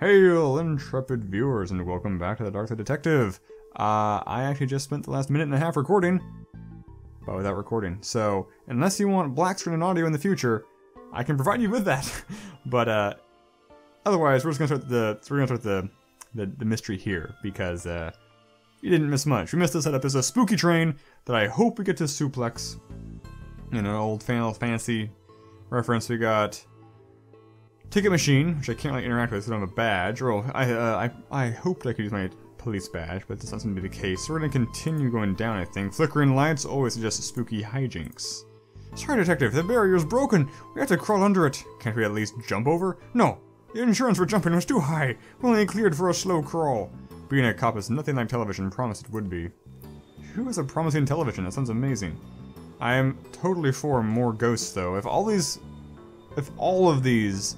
Hail, intrepid viewers, and welcome back to the Darkside Detective. Uh, I actually just spent the last minute and a half recording, but without recording. So, unless you want black screen and audio in the future, I can provide you with that. but uh, otherwise, we're just gonna start the we're gonna start the the, the mystery here because uh, you didn't miss much. We missed the setup. There's a spooky train that I hope we get to suplex. You know, old Final Fantasy reference. We got ticket machine, which I can't really interact with I don't have a badge. Or I, uh, I, I hoped I could use my police badge, but this doesn't seem to be the case. So we're gonna continue going down, I think. Flickering lights always suggest spooky hijinks. Sorry, detective, the barrier's broken. We have to crawl under it. Can't we at least jump over? No. The insurance for jumping was too high. We're only cleared for a slow crawl. Being a cop is nothing like television promised it would be. Who has a promising television? That sounds amazing. I am totally for more ghosts, though. If all these... If all of these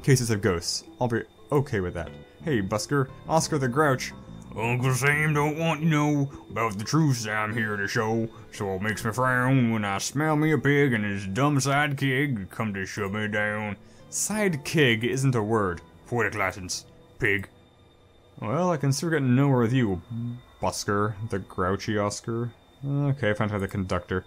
cases of ghosts, I'll be okay with that. Hey, Busker. Oscar the Grouch. Uncle Sam don't want to know about the truths I'm here to show, so it makes me frown when I smell me a pig and his dumb sidekick come to shove me down. Sidekick isn't a word. Poetic license. Pig. Well, I can still get nowhere with you, Busker, the grouchy Oscar. Okay, I found out the conductor.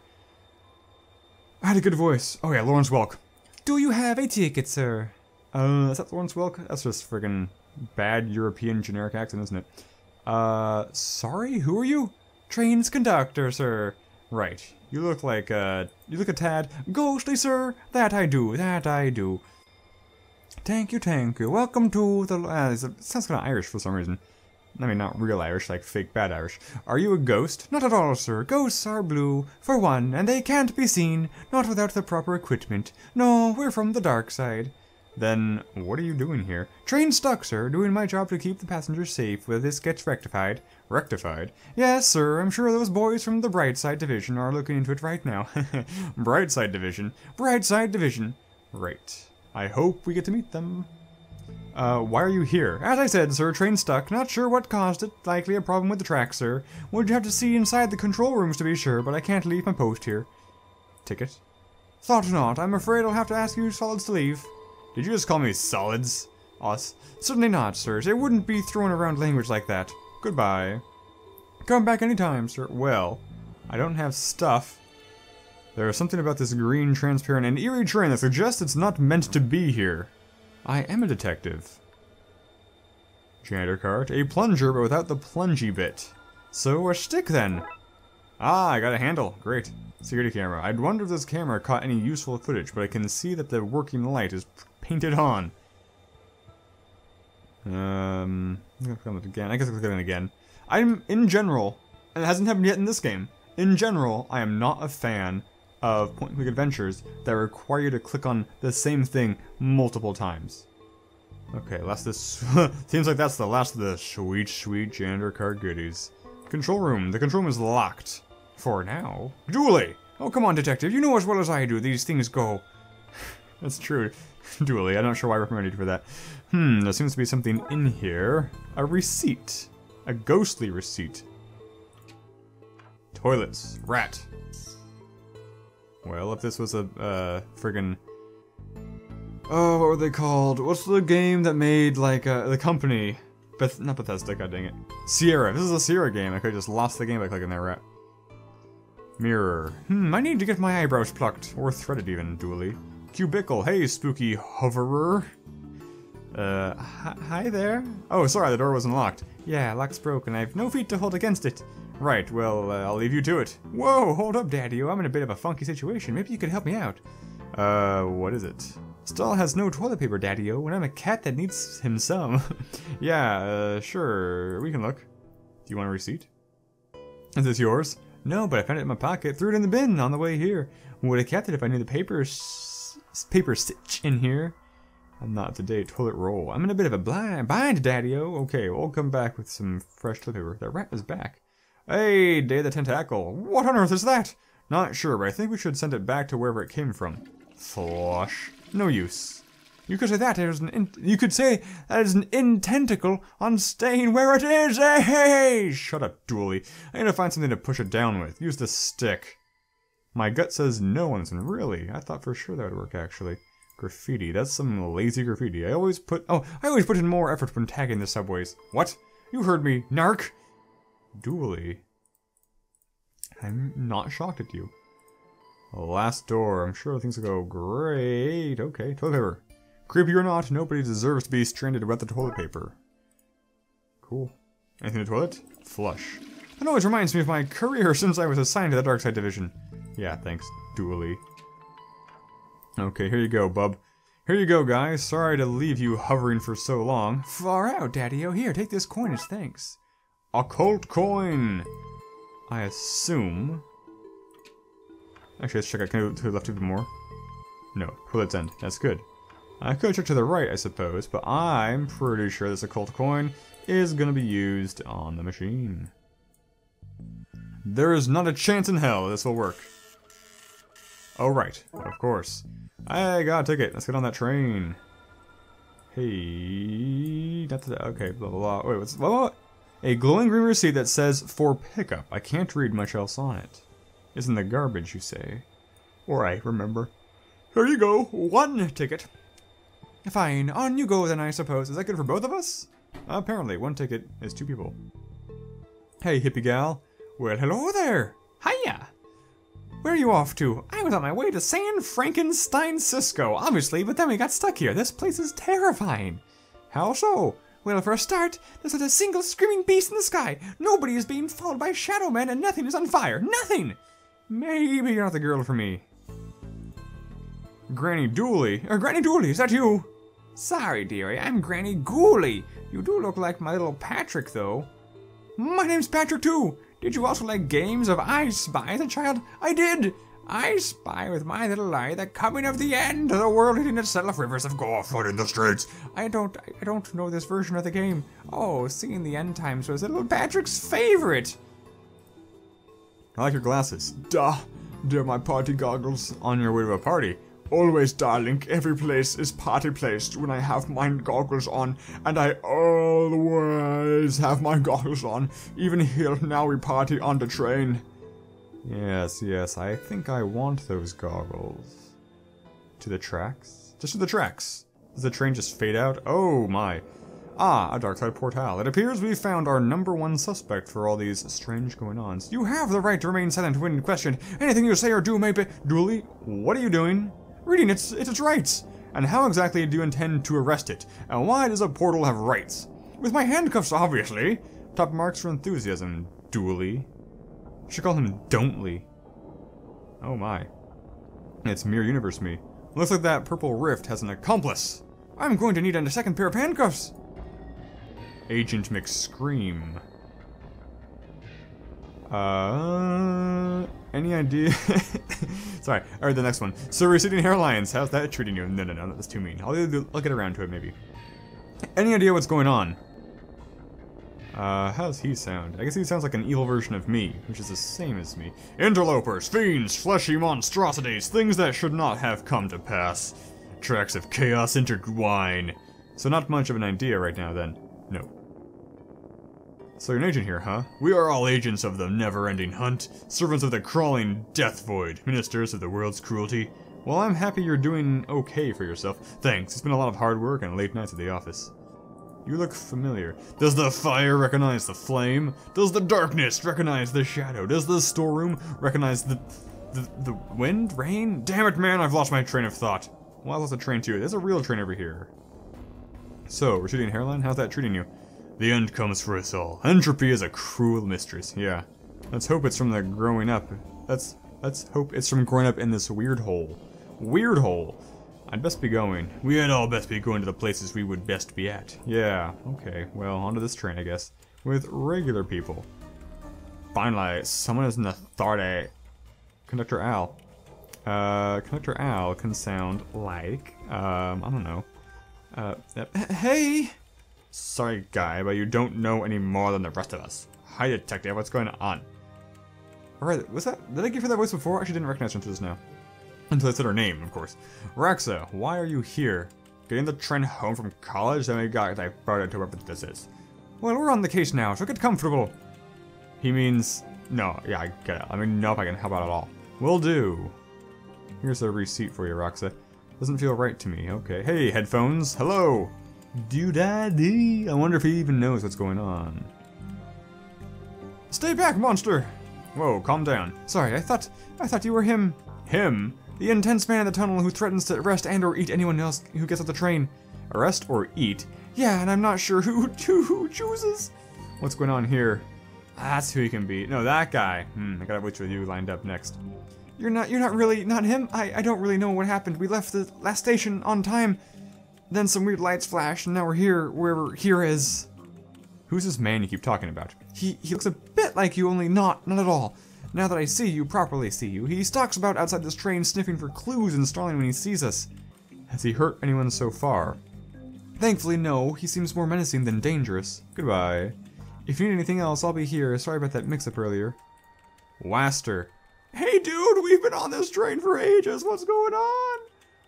I had a good voice. Oh yeah, Lawrence Welk. Do you have a ticket, sir? Uh, is that Lawrence Welk? That's just friggin' bad European generic accent, isn't it? Uh, sorry, who are you? Train's conductor, sir. Right. You look like, uh, you look a tad ghostly, sir. That I do, that I do. Thank you, thank you. Welcome to the, uh, it sounds kind of Irish for some reason. I mean, not real Irish, like fake bad Irish. Are you a ghost? Not at all, sir. Ghosts are blue, for one, and they can't be seen, not without the proper equipment. No, we're from the dark side. Then, what are you doing here? Train stuck, sir. Doing my job to keep the passengers safe when this gets rectified. Rectified? Yes, sir. I'm sure those boys from the Brightside Division are looking into it right now. Brightside Division? Brightside Division. Right. I hope we get to meet them. Uh, why are you here? As I said, sir, train stuck. Not sure what caused it. Likely a problem with the track, sir. Would you have to see inside the control rooms to be sure, but I can't leave my post here. Ticket? Thought not. I'm afraid I'll have to ask you solids to leave. Did you just call me solids? Us? Certainly not, sirs. It wouldn't be throwing around language like that. Goodbye. Come back anytime, sir. Well, I don't have stuff. There is something about this green, transparent, and eerie train that suggests it's not meant to be here. I am a detective. Janitor cart. A plunger, but without the plungy bit. So, a stick then. Ah, I got a handle. Great. Security camera. I'd wonder if this camera caught any useful footage, but I can see that the working light is painted on. Um, I'm gonna film it again. I guess I'll click it again. I'm, in general, and it hasn't happened yet in this game, in general, I am not a fan of point-and-click adventures that require you to click on the same thing multiple times. Okay, last this seems like that's the last of the sweet, sweet janitor card goodies. Control room. The control room is locked. For now. Julie! Oh, come on, detective. You know as well as I do these things go. That's true. Dooley, I'm not sure why I recommended you for that. Hmm, there seems to be something in here. A receipt. A ghostly receipt. Toilets. Rat. Well, if this was a, uh, friggin' Oh, what were they called? What's the game that made, like, uh, the company? Beth not Bethesda, god dang it. Sierra. This is a Sierra game, I could've just lost the game by clicking that rat. Mirror. Hmm, I need to get my eyebrows plucked. Or threaded even, Dooley. Cubicle. Hey, spooky hoverer. Uh, hi there? Oh, sorry, the door wasn't locked. Yeah, lock's broken. I have no feet to hold against it. Right, well, uh, I'll leave you to it. Whoa, hold up, daddy I'm in a bit of a funky situation. Maybe you could help me out. Uh, what is it? Stall has no toilet paper, daddy-o, and I'm a cat that needs him some. yeah, uh, sure, we can look. Do you want a receipt? Is this yours? No, but I found it in my pocket, threw it in the bin on the way here. Would have kept it if I knew the paper paper stitch in here. I'm not up to. Toilet roll. I'm in a bit of a blind bind, Daddy-o. Okay, we'll come back with some fresh toilet paper. That rat is back. Hey, Day the Tentacle. What on earth is that? Not sure, but I think we should send it back to wherever it came from. Flush. No use. You could say that is an you could say that is an intentacle on staying where it is. Eh? Hey, hey, hey, shut up, Dooley. I to find something to push it down with. Use the stick. My gut says no, one's, really, I thought for sure that would work actually. Graffiti. That's some lazy graffiti. I always put... Oh, I always put in more effort when tagging the subways. What? You heard me, narc! Dooley. I'm not shocked at you. Last door. I'm sure things will go great. Okay, toilet paper. Creepy or not, nobody deserves to be stranded without the toilet paper. Cool. Anything in the toilet? Flush. That always reminds me of my career since I was assigned to the Darkside Division. Yeah, thanks, Dooley. Okay, here you go, bub. Here you go, guys. Sorry to leave you hovering for so long. Far out, Daddy-O. Oh, here, take this coin as thanks. Occult coin! I assume... Actually, let's check out. Can go to the left a bit more? No. Toilet's end. That's good. I could check to the right, I suppose, but I'm pretty sure this occult coin is gonna be used on the machine. There is not a chance in hell this will work. Oh, right. Of course. I got a ticket. Let's get on that train. Hey, not that. Okay, blah blah blah. Wait, what's what, what? A glowing green receipt that says for pickup. I can't read much else on it. Is in the garbage, you say? Or I remember. Here you go, one ticket. Fine, on you go then, I suppose. Is that good for both of us? apparently, one ticket is two people. Hey, hippie gal. Well, hello there. Hiya. Where are you off to? I was on my way to San Frankenstein Cisco, obviously, but then we got stuck here. This place is terrifying. How so? Well, for a start, there's not a single screaming beast in the sky. Nobody is being followed by shadow men, and nothing is on fire. Nothing! Maybe you're not the girl for me. Granny Dooley. Uh, Granny Dooley, is that you? Sorry, dearie, I'm Granny Ghoulie. You do look like my little Patrick, though. My name's Patrick, too. Did you also like games of I Spy as a child? I did! I spy with my little eye the coming of the end, of the world hitting itself, rivers of gore flooding the streets. I don't, I don't know this version of the game. Oh, seeing the end times was a little Patrick's favorite. I like your glasses. Duh, they're my party goggles. On your way to a party. Always, darling, every place is party placed when I have my goggles on, and I always have my goggles on. Even here, now we party on the train. Yes, yes, I think I want those goggles. To the tracks? Just to the tracks. Does the train just fade out? Oh my. Ah, a dark side portal. It appears we've found our number one suspect for all these strange going-ons. You have the right to remain silent when questioned. Anything you say or do may be... Dooley, what are you doing? Reading its, its rights. And how exactly do you intend to arrest it? And why does a portal have rights? With my handcuffs, obviously. Top marks for enthusiasm, Dooley. Should call him Don'tly. Oh my. It's Mirror Universe me. Looks like that purple rift has an accomplice. I'm going to need a second pair of handcuffs. Agent McScream. Uh, any idea? Sorry, alright, the next one. So receding hairlines, how's that treating you? No, no, no, that's too mean. I'll, I'll get around to it, maybe. Any idea what's going on? Uh, how does he sound? I guess he sounds like an evil version of me, which is the same as me. Interlopers, fiends, fleshy monstrosities, things that should not have come to pass. Tracks of chaos intertwine. So not much of an idea right now, then. No. So you're an agent here, huh? We are all agents of the never-ending hunt, servants of the crawling death void, ministers of the world's cruelty. Well, I'm happy you're doing okay for yourself. Thanks, it's been a lot of hard work and late nights at the office. You look familiar. Does the fire recognize the flame? Does the darkness recognize the shadow? Does the storeroom recognize the... the, the wind? Rain? Damn it, man, I've lost my train of thought. Well, I lost a train too. There's a real train over here. So, we're shooting hairline? How's that treating you? The end comes for us all. Entropy is a cruel mistress, yeah. Let's hope it's from the growing up. Let's, let's hope it's from growing up in this weird hole. Weird hole. I'd best be going. We had all best be going to the places we would best be at. Yeah, okay. Well, onto this train, I guess. With regular people. Finally, someone is an authority. Conductor Al. Uh, Conductor Al can sound like, um, I don't know. Uh, hey! Sorry, guy, but you don't know any more than the rest of us. Hi, detective, what's going on? Alright, was that- did I give her that voice before? I actually didn't recognize her until just now. Until I said her name, of course. Raxa, why are you here? Getting the train home from college? Then we got diverted to wherever this is. Well, we're on the case now, so get comfortable. He means... No, yeah, I get it. I mean, nope, I can help out at all. Will do. Here's a receipt for you, Roxa. Doesn't feel right to me. Okay. Hey, headphones. Hello. Doodadee. I wonder if he even knows what's going on. Stay back, monster! Whoa, calm down. Sorry, I thought I thought you were him. Him? The intense man in the tunnel who threatens to arrest and or eat anyone else who gets off the train. Arrest or eat? Yeah, and I'm not sure who, who, who chooses. What's going on here? That's who he can be. No, that guy. Hmm, I gotta which with you lined up next. You're not you're not really not him? I, I don't really know what happened. We left the last station on time. Then some weird lights flash, and now we're here wherever here is. Who's this man you keep talking about? He he looks a bit like you, only not, not at all. Now that I see you, properly see you, he stalks about outside this train sniffing for clues and stalling when he sees us. Has he hurt anyone so far? Thankfully, no. He seems more menacing than dangerous. Goodbye. If you need anything else, I'll be here. Sorry about that mix-up earlier. Waster. Hey dude, we've been on this train for ages. What's going on?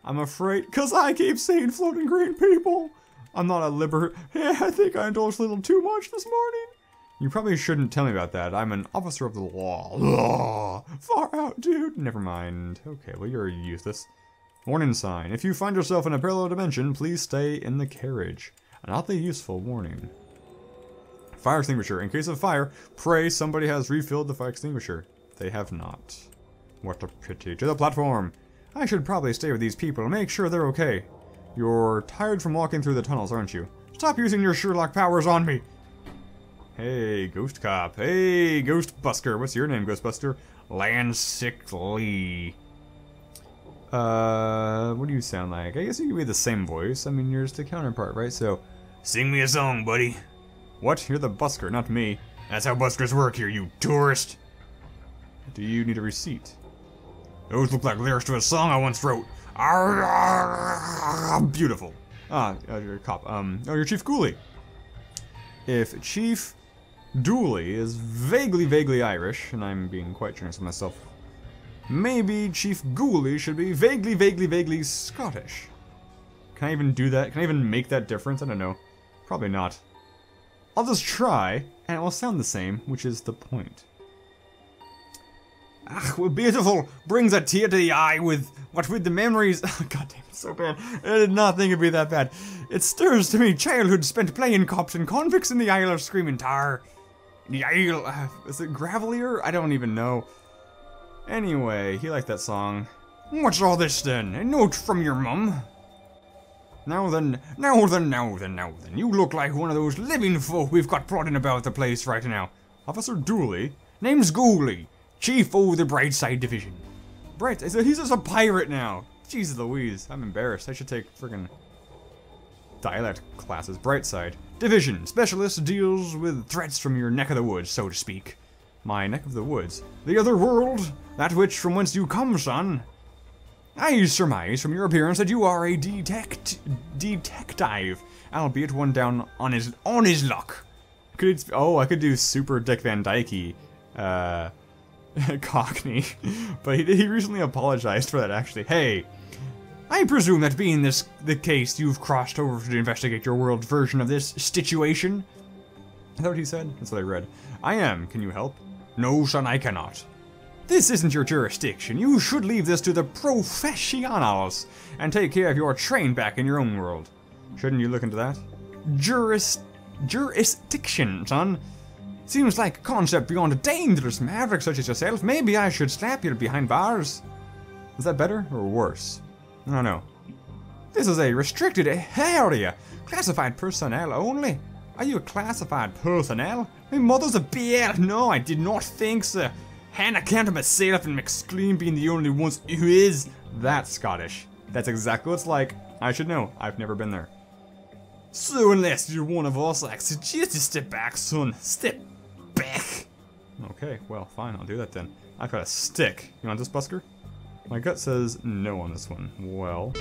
I'm afraid, cause I keep seeing floating green people. I'm not a liber- Yeah, I think I indulged a little too much this morning. You probably shouldn't tell me about that. I'm an officer of the law. Far out, dude. Never mind. Okay, well, you're useless. Warning sign. If you find yourself in a parallel dimension, please stay in the carriage. An oddly useful warning. Fire extinguisher. In case of fire, pray somebody has refilled the fire extinguisher. They have not. What a pity. To the platform. I should probably stay with these people and make sure they're okay. You're tired from walking through the tunnels, aren't you? Stop using your Sherlock powers on me! Hey, Ghost Cop. Hey, Ghost Busker. What's your name, Ghostbuster? Landsickly. Uh, what do you sound like? I guess you could be the same voice. I mean, you're just a counterpart, right? So, Sing me a song, buddy. what? You're the busker, not me. That's how buskers work here, you tourist. Do you need a receipt? Those look like lyrics to a song I once wrote. Arr, beautiful. Ah, uh, you're a cop. Um, oh, you're Chief Cooley. If Chief Dooley is vaguely, vaguely Irish, and I'm being quite generous with myself, maybe Chief Gooley should be vaguely, vaguely, vaguely Scottish. Can I even do that? Can I even make that difference? I don't know. Probably not. I'll just try, and it will sound the same, which is the point. Ah, well, beautiful. Brings a tear to the eye with what with the memories. God damn, it's so bad. I did not think it'd be that bad. It stirs to me childhood spent playing cops and convicts in the Isle of Screaming Tar. The Isle, uh, is it Gravelier? I don't even know. Anyway, he liked that song. What's all this then? A note from your mum? Now then, now then, now then, now then. You look like one of those living folk we've got brought in about the place right now. Officer Dooley? Name's Gooley, Chief of the Brightside Division. Bright, he's just a pirate now. Jesus Louise, I'm embarrassed. I should take friggin' dialect classes. Brightside. Division. Specialist deals with threats from your neck of the woods, so to speak. My neck of the woods. The other world. That which from whence you come, son. I surmise from your appearance that you are a detect detective, albeit one down on his on his luck. Could it, oh, I could do super Dick Van Dyke, uh, Cockney, but he, he recently apologized for that. Actually, hey, I presume that being this the case, you've crossed over to investigate your world version of this situation. Is that what he said? That's what I read. I am. Can you help? No, son, I cannot. This isn't your jurisdiction. You should leave this to the professionals and take care of your train back in your own world. Shouldn't you look into that? Juris jurisdiction, son. Seems like a concept beyond a dangerous maverick such as yourself. Maybe I should slap you behind bars. Is that better or worse? I don't know. This is a restricted area. Classified personnel only. Are you a classified personnel? My mother's a bear. No, I did not think so. Hannah count myself and McScream being the only ones who is. That's Scottish. That's exactly what it's like. I should know. I've never been there. So unless you're one of us, I suggest you step back, son. Step. Okay, well, fine. I'll do that then. I've got a stick. You want this, Busker? My gut says no on this one. Well...